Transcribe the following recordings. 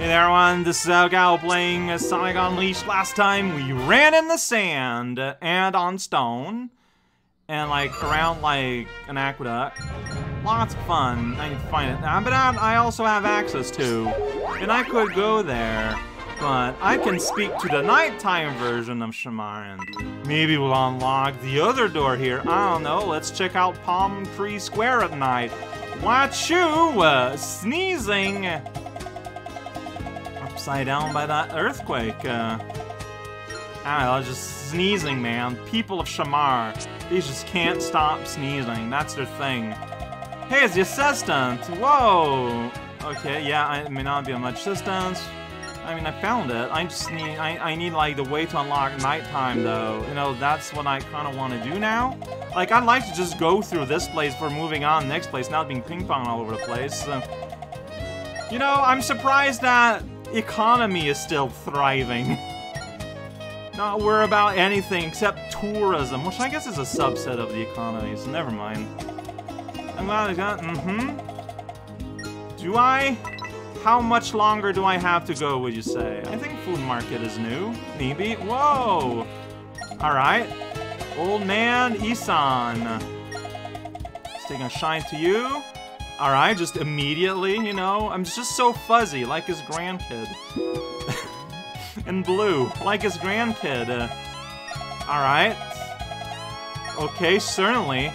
Hey there everyone, this is Gal playing Sonic Unleashed. Last time we ran in the sand and on stone and like around like an aqueduct. Lots of fun. I to find it. but I also have access to. And I could go there, but I can speak to the nighttime version of Shamar and maybe we'll unlock the other door here. I don't know. Let's check out Palm Tree Square at night. Watch you uh, sneezing upside down by that earthquake. Uh, I know, just sneezing, man. People of Shamar, these just can't stop sneezing. That's their thing. Hey, it's the assistant. Whoa. Okay, yeah, I may not be of much assistance. I mean, I found it. I just need, I, I need like the way to unlock nighttime though. You know, that's what I kind of want to do now. Like, I'd like to just go through this place for moving on next place, not being ping pong all over the place. Uh, you know, I'm surprised that economy is still thriving. Not worry about anything except tourism, which I guess is a subset of the economy, so never mind. I'm glad I got, mm-hmm. Do I? How much longer do I have to go, would you say? I think food market is new. Maybe. Whoa! Alright. Old man Isan. It's taking a shine to you. Alright, just immediately, you know? I'm just so fuzzy, like his grandkid. and blue, like his grandkid. Uh, Alright. Okay, certainly.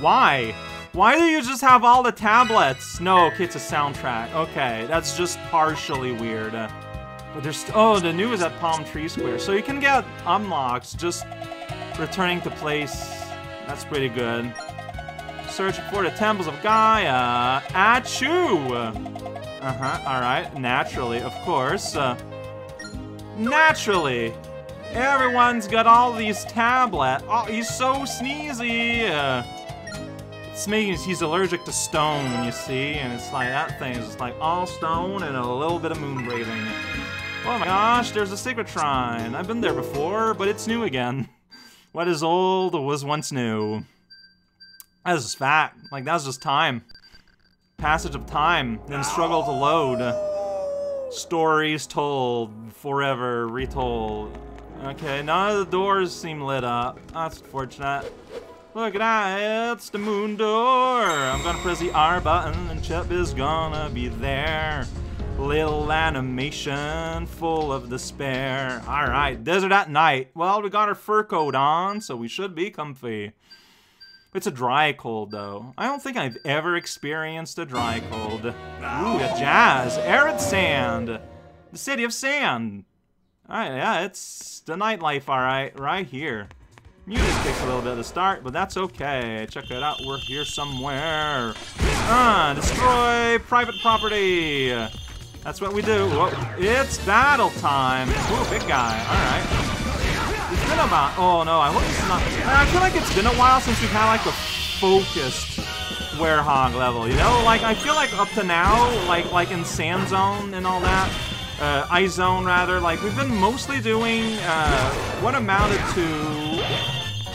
Why? Why do you just have all the tablets? No, okay, it's a soundtrack. Okay, that's just partially weird. Uh, but there's... Oh, the new is at Palm Tree Square. So you can get unlocks just returning to place. That's pretty good. Searching for the Temples of Gaia. Achoo! Uh-huh, alright. Naturally, of course. Uh, naturally! Everyone's got all these tablets. Oh, he's so sneezy! Uh, it's making he's allergic to stone, you see, and it's like that thing is like all stone and a little bit of moon braving. Oh my gosh, there's a secret shrine. I've been there before, but it's new again. What is old was once new. That's just fat. Like, that's just time. Passage of time, then struggle to load. Stories told, forever retold. Okay, none of the doors seem lit up. That's fortunate. Look at that, it's the moon door. I'm gonna press the R button and Chip is gonna be there. Little animation full of despair. Alright, desert at night. Well, we got our fur coat on, so we should be comfy. It's a dry cold, though. I don't think I've ever experienced a dry cold. Ooh, a jazz. Arid sand. The city of sand. Alright, yeah, it's the nightlife, alright, right here. Music takes a little bit to start, but that's okay. Check it out, we're here somewhere. Ah, destroy private property. That's what we do. Whoa. It's battle time. Ooh, big guy. Alright. It's been about... Oh, no, I hope it's not... I feel like it's been a while since we've had, like, a focused Werehog level, you know? Like, I feel like up to now, like, like in Sand Zone and all that, uh, Ice Zone, rather, like, we've been mostly doing, uh, what amounted to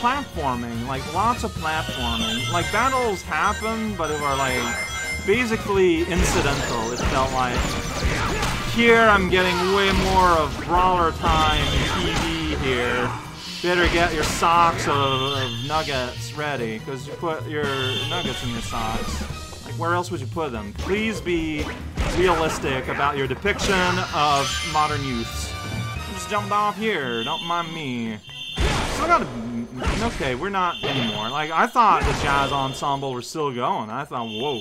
platforming, like lots of platforming. Like battles happen, but it were like basically incidental, it felt like. Here I'm getting way more of brawler time here. Better get your socks of, of nuggets ready, because you put your nuggets in your socks. Like where else would you put them? Please be realistic about your depiction of modern youths. Just jumped off here, don't mind me. Still got mm, Okay, we're not anymore. Like, I thought the jazz ensemble were still going. I thought, whoa,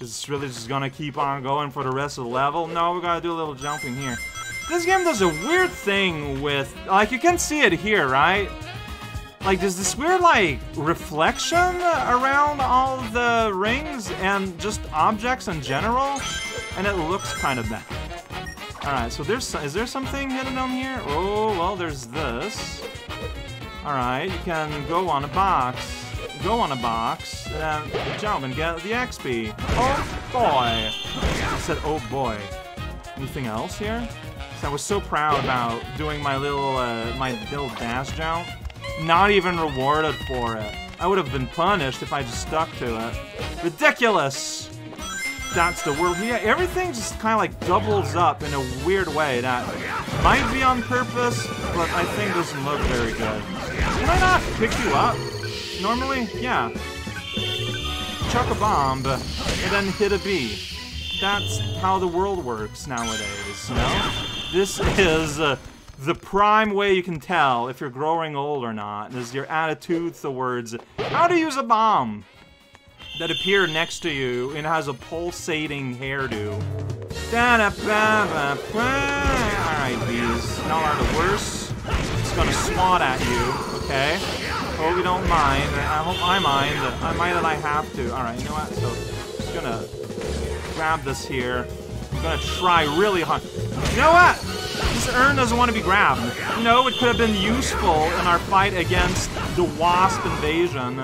is this really just gonna keep on going for the rest of the level? No, we gotta do a little jumping here. This game does a weird thing with, like, you can see it here, right? Like, there's this weird, like, reflection around all the rings and just objects in general, and it looks kind of bad. Alright, so there's, is there something hidden down here? Oh, well, there's this. Alright, you can go on a box, go on a box, and jump and get the XP. Oh boy! I said, oh boy. Anything else here? I was so proud about doing my little, uh, my little dash jump. Not even rewarded for it. I would have been punished if I just stuck to it. Ridiculous! that's the world. Yeah, everything just kind of like doubles up in a weird way that might be on purpose, but I think doesn't look very good. Can I not pick you up? Normally, yeah. Chuck a bomb and then hit a bee. That's how the world works nowadays, you know? This is uh, the prime way you can tell if you're growing old or not, is your attitude towards how to use a bomb that appear next to you and has a pulsating hairdo. Alright, bees. Y'all are the worst. It's gonna swat at you, okay? Hope you don't mind. I hope I mind. I mind that I have to. Alright, you know what? So, just gonna grab this here. Gonna try really hard. You know what? This urn doesn't want to be grabbed. You know, it could have been useful in our fight against the wasp invasion.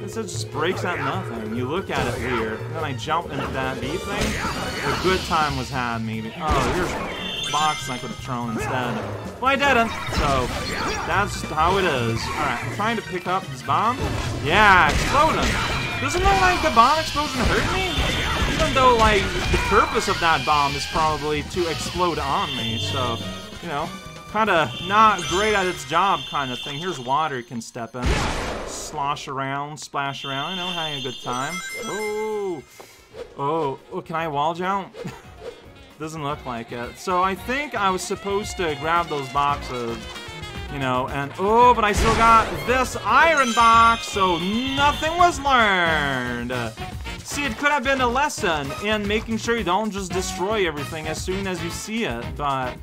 It just breaks at nothing. You look at it weird. Then I jump into that bee thing. A good time was had, maybe. Oh, here's a box I could have thrown instead. Well, I didn't. So, that's how it is. Alright, I'm trying to pick up this bomb. Yeah, exploding. Doesn't look like the bomb explosion hurt me? Even though, like, the purpose of that bomb is probably to explode on me. So, you know, kind of not great at its job kind of thing. Here's water you can step in slosh around, splash around, you know, having a good time. Oh, oh, oh, can I wall jump? Doesn't look like it. So I think I was supposed to grab those boxes, you know, and oh, but I still got this iron box, so nothing was learned. See, it could have been a lesson in making sure you don't just destroy everything as soon as you see it, but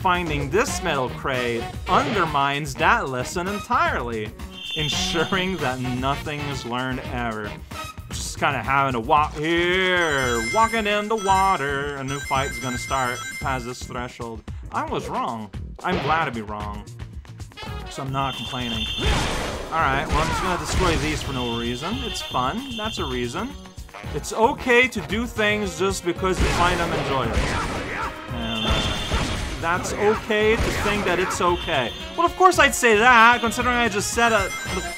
finding this metal crate undermines that lesson entirely ensuring that nothing is learned ever. Just kind of having to walk here, walking in the water. A new fight is gonna start past this threshold. I was wrong. I'm glad to be wrong. So I'm not complaining. Alright, well I'm just gonna destroy these for no reason. It's fun. That's a reason. It's okay to do things just because you find them enjoyable. And, uh, that's okay to think that it's okay. Well, of course I'd say that, considering I just said it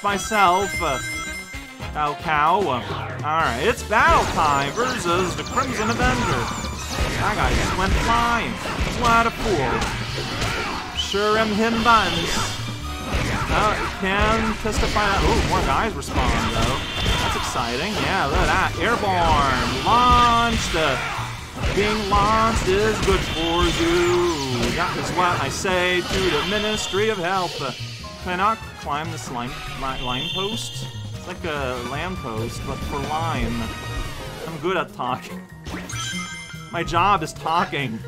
myself. Uh, cow cow. Alright, it's battle time versus the Crimson Avenger. That guy just went flying. What a fool. Sure am hidden buttons. Can testify that. Oh, more guys respond, though. That's exciting. Yeah, look at that. Airborne. Launched. Being launched is good for you. That is what I say to the Ministry of Health. Can I not climb this line, line post? It's like a lamppost, but for lime. I'm good at talking. My job is talking.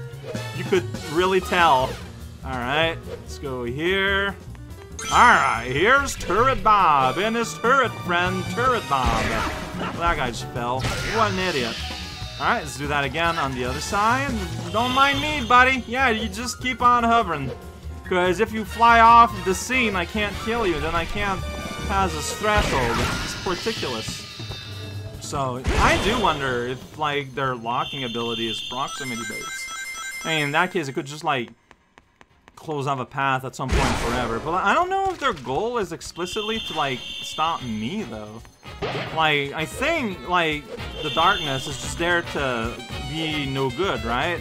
You could really tell. Alright, let's go here. Alright, here's Turret Bob and his turret friend, Turret Bob. Well, that guy just fell. What an idiot. Alright, let's do that again on the other side. Don't mind me, buddy. Yeah, you just keep on hovering. Because if you fly off the scene, I can't kill you. Then I can't pass this threshold. It's ridiculous. So, I do wonder if, like, their locking ability is proximity based. I mean, in that case, it could just, like, close off a path at some point forever. But I don't know if their goal is explicitly to, like, stop me, though. Like, I think, like, the darkness is just there to be no good, right?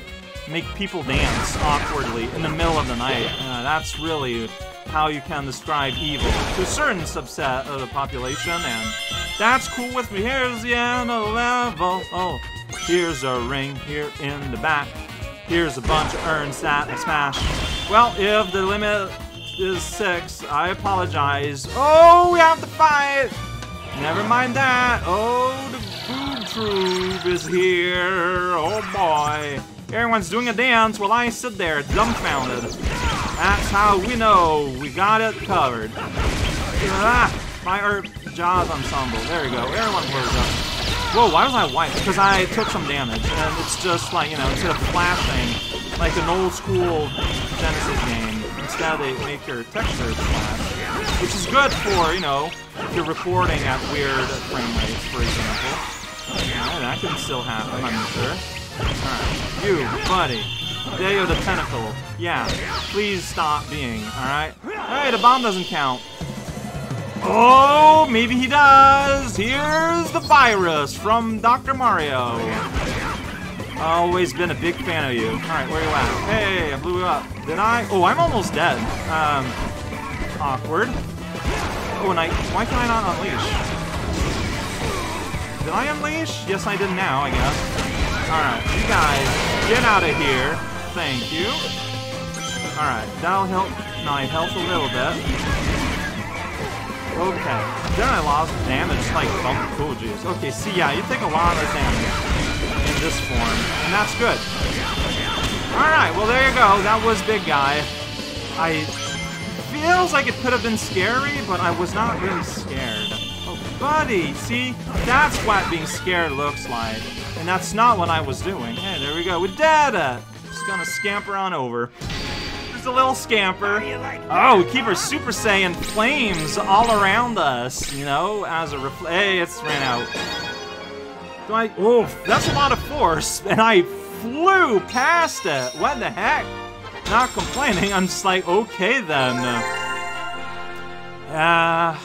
Make people dance awkwardly in the middle of the night. Uh, that's really how you can describe evil to a certain subset of the population, and that's cool with me. Here's the end of the level. Oh, here's a ring here in the back. Here's a bunch of urns that I smash. Well, if the limit is six, I apologize. Oh, we have to fight! Never mind that. Oh, the boob troop is here. Oh boy. Everyone's doing a dance while I sit there dumbfounded. That's how we know we got it covered. Ah, my Earth Jaws ensemble. There we go. Everyone blows up. Whoa, why was I white? Because I took some damage, and it's just like, you know, instead of flashing, like an old school Genesis game, instead they make your textures flash, which is good for, you know, if you're recording at weird frame rates, for example. Yeah, that can still happen, I'm sure. Alright, you, buddy. Day of the Tentacle. Yeah, please stop being, alright? Hey, the bomb doesn't count. Oh, maybe he does. Here's the virus from Dr. Mario. Always been a big fan of you. Alright, where you at? Hey, I blew you up. Did I? Oh, I'm almost dead. Um, awkward. Oh, and I, why can I not unleash? Did I unleash? Yes, I did now, I guess. Alright, you guys, get out of here. Thank you. Alright, that'll help my health a little bit. Okay, then I lost damage like bump cool juice. Okay, see, yeah, you take a lot of damage in this form, and that's good. Alright, well there you go, that was Big Guy. I... feels like it could have been scary, but I was not really scared. Oh, buddy, see? That's what being scared looks like. And that's not what I was doing. Hey, there we go, with Dada! Just gonna scamper on over. A little scamper. Oh, we keep our Super Saiyan flames all around us, you know, as a refl- Hey, it's ran out. Do I? That's a lot of force, and I flew past it. What the heck? Not complaining. I'm just like, okay then. Uh,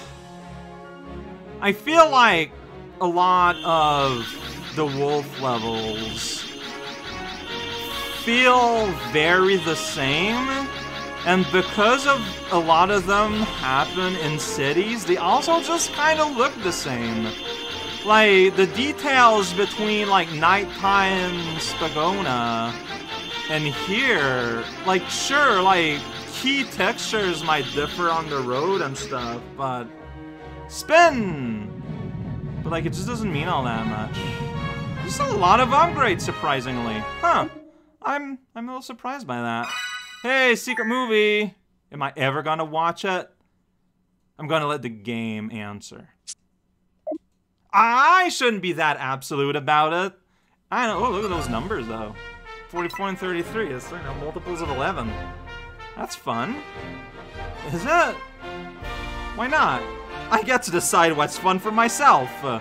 I feel like a lot of the wolf levels feel very the same. And because of a lot of them happen in cities, they also just kind of look the same like the details between like nighttime Spagonia and here, like sure, like key textures might differ on the road and stuff, but spin. But like it just doesn't mean all that much. There's a lot of upgrades, surprisingly. Huh. I'm I'm a little surprised by that. Hey, secret movie. Am I ever gonna watch it? I'm gonna let the game answer. I shouldn't be that absolute about it. I know. Oh, look at those numbers, though. 44 and 33. It's you know, multiples of 11. That's fun. Is it? Why not? I get to decide what's fun for myself. Uh,